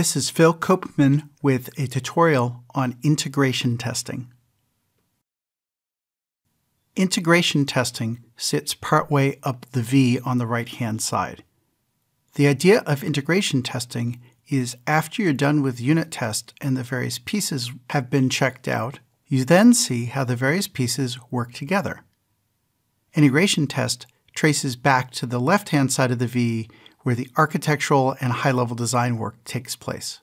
This is Phil Koopman with a tutorial on integration testing. Integration testing sits partway up the V on the right-hand side. The idea of integration testing is after you're done with unit test and the various pieces have been checked out, you then see how the various pieces work together. Integration test traces back to the left-hand side of the V where the architectural and high-level design work takes place.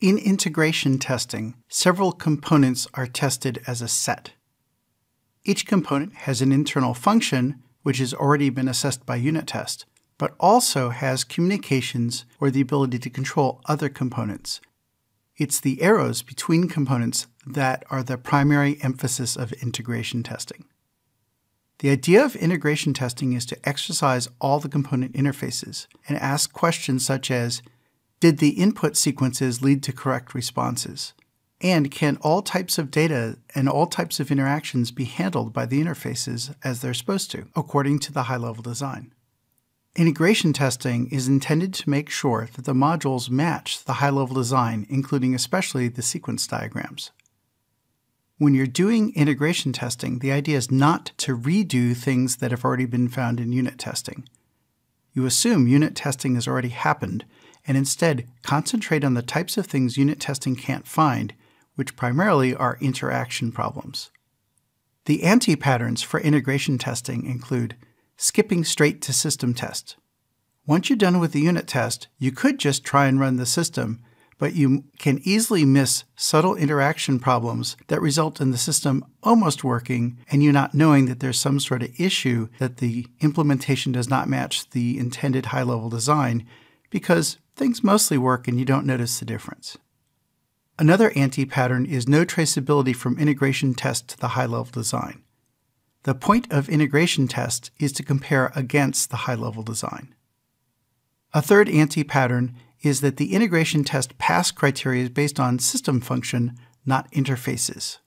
In integration testing, several components are tested as a set. Each component has an internal function, which has already been assessed by unit test, but also has communications or the ability to control other components. It's the arrows between components that are the primary emphasis of integration testing. The idea of integration testing is to exercise all the component interfaces and ask questions such as, did the input sequences lead to correct responses? And can all types of data and all types of interactions be handled by the interfaces as they're supposed to, according to the high-level design? Integration testing is intended to make sure that the modules match the high-level design, including especially the sequence diagrams. When you're doing integration testing, the idea is not to redo things that have already been found in unit testing. You assume unit testing has already happened, and instead concentrate on the types of things unit testing can't find, which primarily are interaction problems. The anti-patterns for integration testing include skipping straight to system test. Once you're done with the unit test, you could just try and run the system, but you can easily miss subtle interaction problems that result in the system almost working and you not knowing that there's some sort of issue that the implementation does not match the intended high level design because things mostly work and you don't notice the difference. Another anti-pattern is no traceability from integration test to the high level design. The point of integration test is to compare against the high level design. A third anti-pattern is that the integration test pass criteria is based on system function, not interfaces.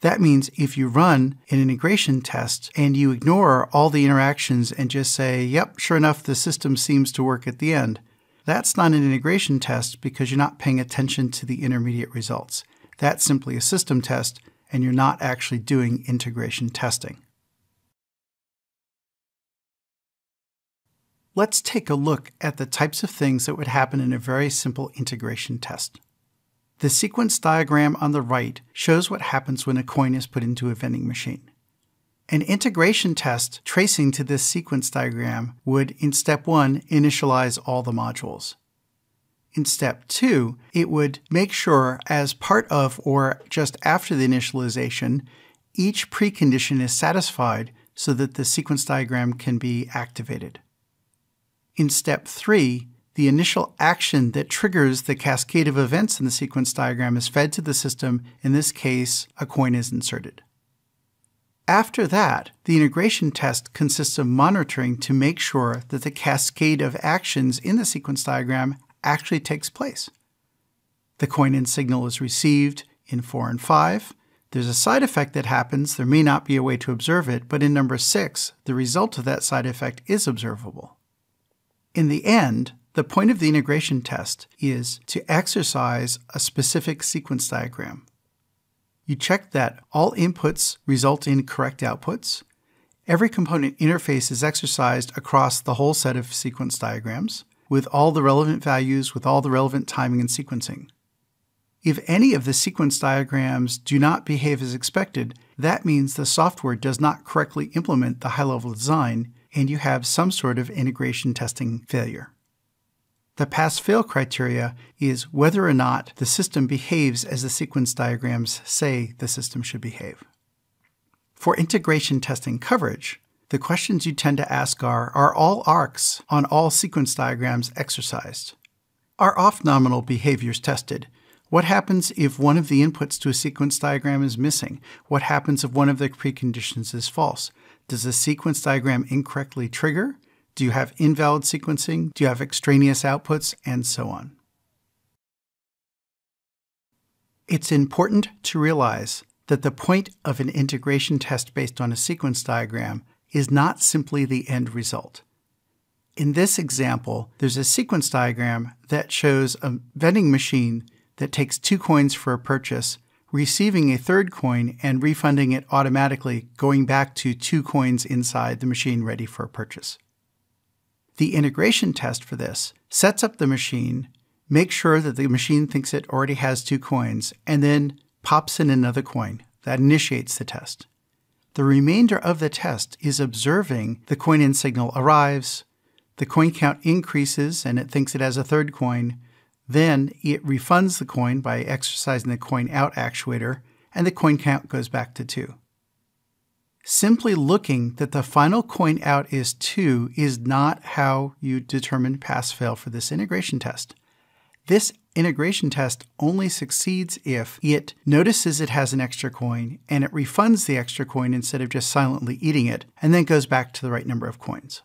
That means if you run an integration test and you ignore all the interactions and just say, yep, sure enough, the system seems to work at the end, that's not an integration test because you're not paying attention to the intermediate results. That's simply a system test and you're not actually doing integration testing. Let's take a look at the types of things that would happen in a very simple integration test. The sequence diagram on the right shows what happens when a coin is put into a vending machine. An integration test tracing to this sequence diagram would, in step 1, initialize all the modules. In step 2, it would make sure, as part of or just after the initialization, each precondition is satisfied so that the sequence diagram can be activated. In step 3, the initial action that triggers the cascade of events in the sequence diagram is fed to the system. In this case, a coin is inserted. After that, the integration test consists of monitoring to make sure that the cascade of actions in the sequence diagram actually takes place. The coin in signal is received in 4 and 5. There's a side effect that happens. There may not be a way to observe it, but in number 6, the result of that side effect is observable. In the end, the point of the integration test is to exercise a specific sequence diagram. You check that all inputs result in correct outputs. Every component interface is exercised across the whole set of sequence diagrams with all the relevant values, with all the relevant timing and sequencing. If any of the sequence diagrams do not behave as expected, that means the software does not correctly implement the high-level design and you have some sort of integration testing failure. The pass-fail criteria is whether or not the system behaves as the sequence diagrams say the system should behave. For integration testing coverage, the questions you tend to ask are, are all arcs on all sequence diagrams exercised? Are off-nominal behaviors tested? What happens if one of the inputs to a sequence diagram is missing? What happens if one of the preconditions is false? Does the sequence diagram incorrectly trigger? Do you have invalid sequencing? Do you have extraneous outputs? And so on. It's important to realize that the point of an integration test based on a sequence diagram is not simply the end result. In this example, there's a sequence diagram that shows a vending machine that takes two coins for a purchase, receiving a third coin and refunding it automatically, going back to two coins inside the machine ready for a purchase. The integration test for this sets up the machine, makes sure that the machine thinks it already has two coins, and then pops in another coin. That initiates the test. The remainder of the test is observing the coin in signal arrives, the coin count increases and it thinks it has a third coin, then it refunds the coin by exercising the coin out actuator, and the coin count goes back to 2. Simply looking that the final coin out is 2 is not how you determine pass-fail for this integration test. This integration test only succeeds if it notices it has an extra coin and it refunds the extra coin instead of just silently eating it, and then goes back to the right number of coins.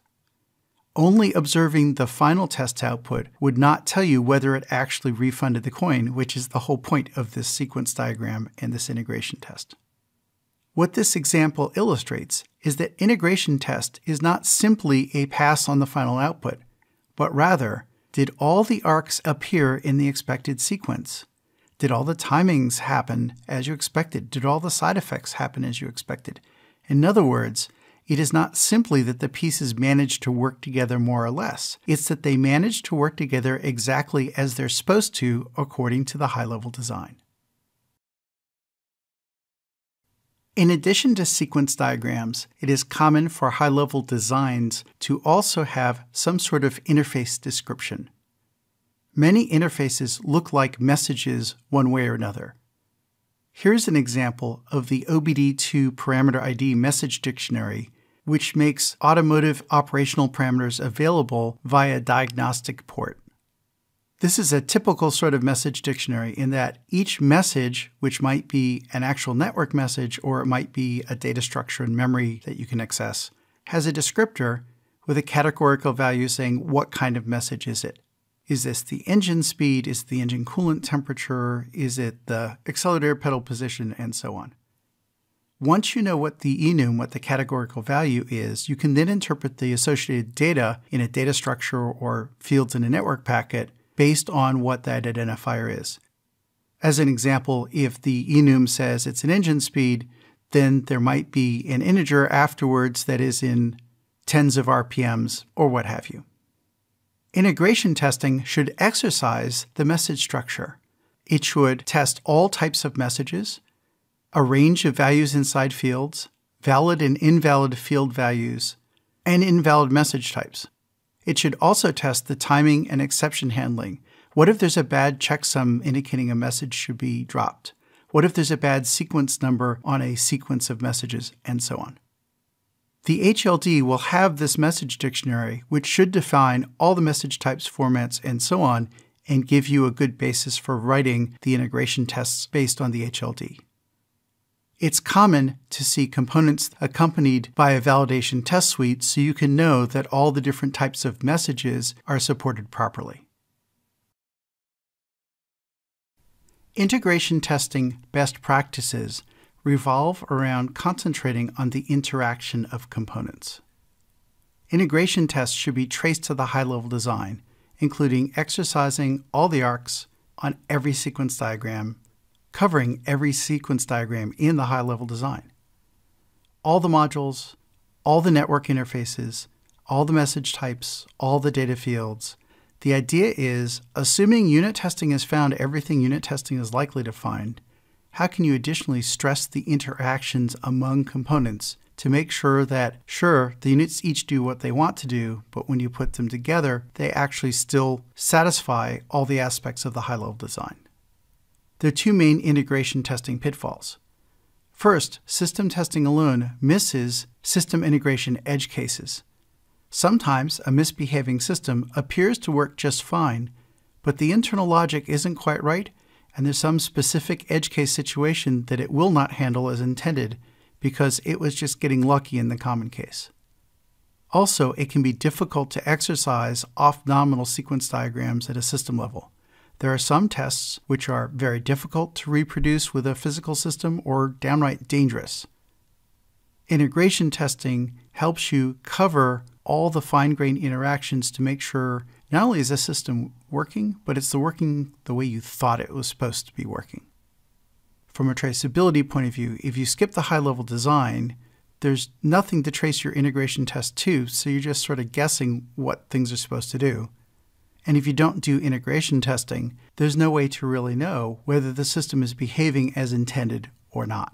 Only observing the final test output would not tell you whether it actually refunded the coin, which is the whole point of this sequence diagram and this integration test. What this example illustrates is that integration test is not simply a pass on the final output, but rather, did all the arcs appear in the expected sequence? Did all the timings happen as you expected? Did all the side effects happen as you expected? In other words, it is not simply that the pieces manage to work together more or less. It's that they manage to work together exactly as they're supposed to according to the high-level design. In addition to sequence diagrams, it is common for high-level designs to also have some sort of interface description. Many interfaces look like messages one way or another. Here's an example of the OBD2 parameter ID message dictionary, which makes automotive operational parameters available via diagnostic port. This is a typical sort of message dictionary in that each message, which might be an actual network message or it might be a data structure in memory that you can access, has a descriptor with a categorical value saying what kind of message is it. Is this the engine speed? Is the engine coolant temperature? Is it the accelerator pedal position? And so on. Once you know what the enum, what the categorical value is, you can then interpret the associated data in a data structure or fields in a network packet based on what that identifier is. As an example, if the enum says it's an engine speed, then there might be an integer afterwards that is in tens of RPMs or what have you. Integration testing should exercise the message structure. It should test all types of messages, a range of values inside fields, valid and invalid field values, and invalid message types. It should also test the timing and exception handling. What if there's a bad checksum indicating a message should be dropped? What if there's a bad sequence number on a sequence of messages, and so on? The HLD will have this message dictionary, which should define all the message types, formats, and so on, and give you a good basis for writing the integration tests based on the HLD. It's common to see components accompanied by a validation test suite so you can know that all the different types of messages are supported properly. Integration testing best practices revolve around concentrating on the interaction of components. Integration tests should be traced to the high-level design, including exercising all the arcs on every sequence diagram covering every sequence diagram in the high-level design. All the modules, all the network interfaces, all the message types, all the data fields. The idea is, assuming unit testing has found everything unit testing is likely to find, how can you additionally stress the interactions among components to make sure that, sure, the units each do what they want to do, but when you put them together, they actually still satisfy all the aspects of the high-level design? There are two main integration testing pitfalls. First, system testing alone misses system integration edge cases. Sometimes a misbehaving system appears to work just fine, but the internal logic isn't quite right, and there's some specific edge case situation that it will not handle as intended because it was just getting lucky in the common case. Also, it can be difficult to exercise off nominal sequence diagrams at a system level. There are some tests which are very difficult to reproduce with a physical system or downright dangerous. Integration testing helps you cover all the fine grained interactions to make sure not only is the system working, but it's the working the way you thought it was supposed to be working. From a traceability point of view, if you skip the high level design, there's nothing to trace your integration test to, so you're just sort of guessing what things are supposed to do. And if you don't do integration testing, there's no way to really know whether the system is behaving as intended or not.